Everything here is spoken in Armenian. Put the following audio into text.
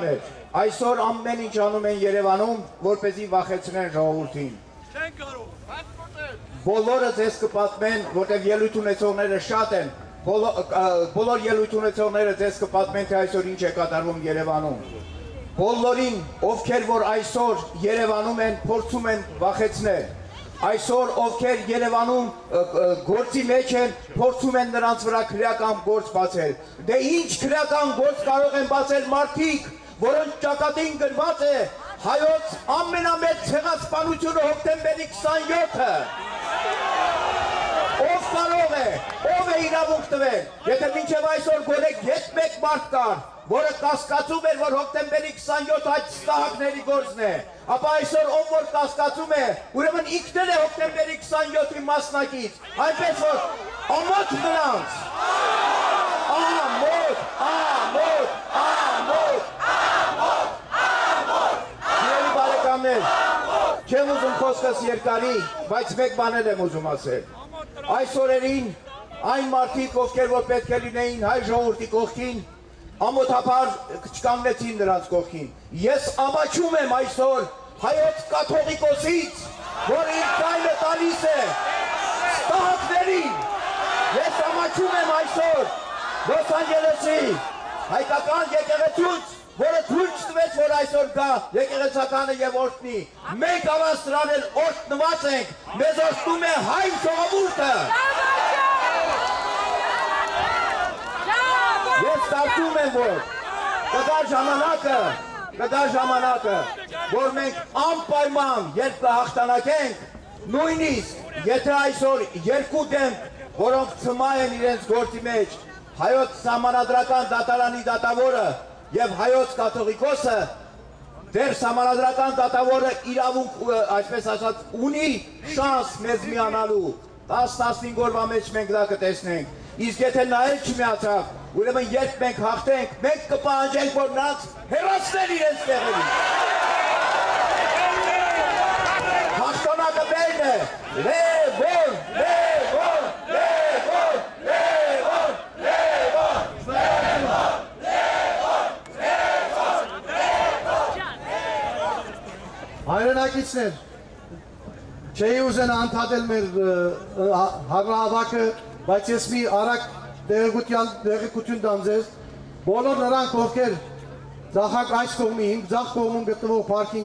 Մեր, Այսօր ամեն ինչ անում են Երևանում, որպեսզի վախեցնեն ժողովրդին։ Չեն կարող։ Հատկոտել։ Բոլորը ձեզ կպատմեն, որտեղ ելույթ ունեցողները շատ են, բոլոր ելույթ ունեցողները ձեզ կպատմեն, թե այսօր ինչ է կատարվում Երևանում։ Բոլորին, ովքեր որ այսօր Երևանում են, փորձում են վախեցնել։ Այսօր ովքեր Երևանում գործի մեջ են, փորձում են նրանց վրա քրեական գործ բացել։ Դե ինչ քրեական գործ կարող են բացել մարդիկ, որոնց ճակատին գրված է հայոց ամենամեծ ցեղասպանությունը հոկտեմբերի 27-ը։ Ով կարող է, ով է իրավունք տվել, եթե մինչև այսօր գորեկ յետ մեկ մարդ կար, որը կասկածում էր, որ հոկտեմբերի 27 այդ ստահակների գործն է, ապա այսօր ով որ կասկածում է, ուրեմն ինքն էլ է հոկտեմբերի 27-ի մասնակից, այնպես որ ամոթ նրանց, ամոթ, ամոթ, ամոթ, Սիրելի բարեկամներ, չեմ ուզում խոսքս երկարի, բայց մեկ բան էլ եմ ուզում ասել։ Այս օրերին այն մարդիկ, ովքեր որ պետք է լինեին հայ ժողովրդի կողքին, ամոթափար չկանգնեցին նրանց կողքին։ Ես ամաչում եմ այսօր հայոց կաթողիկոսից, որ իր կայլը տալիս է ստահակներին։ Ես ամաչում եմ այսօր Լոս Անջելեսի հայկական եկեղեցուց, որ այսօր գա եկեղեցականը եւ օրհնի։ Մենք ավաս դրան էլ օրհնված ենք, մեզ օրհնում է հայ ժողովուրդը։ Ես կարծում եմ, որ կգա ժամանակը, կգա ժամանակը, որ մենք անպայման երբ կհաղթանակենք, նույնիսկ եթե այսօր երկու դեմ, որոնք ծմա են իրենց գործի մեջ, հայոց սահմանադրական դատարանի դատավորը եւ հայոց կաթողիկոսը դեր սահմանադրական դատավորը իրավունք այսպես ասած ունի շանս մեզ միանալու 10-15 օրվա մեջ մենք դա կտեսնենք իսկ եթե նա էլ չմիացավ ուրեմն երբ մենք հաղթենք մենք կպահանջենք որ նրանց հերացնել իրենց տեղերից հաղթանակը մերն է լևոն լևոն Հայրենակիցներ, չէի ուզենա անդադել մեր հագրահավաքը, բայց ես մի արագ տեղեկության տեղեկություն տամ ձեզ։ Բոլոր նրանք, ովքեր ձախակ այս կողմի, հիմք ձախ կողմում գտնվող պարքինգ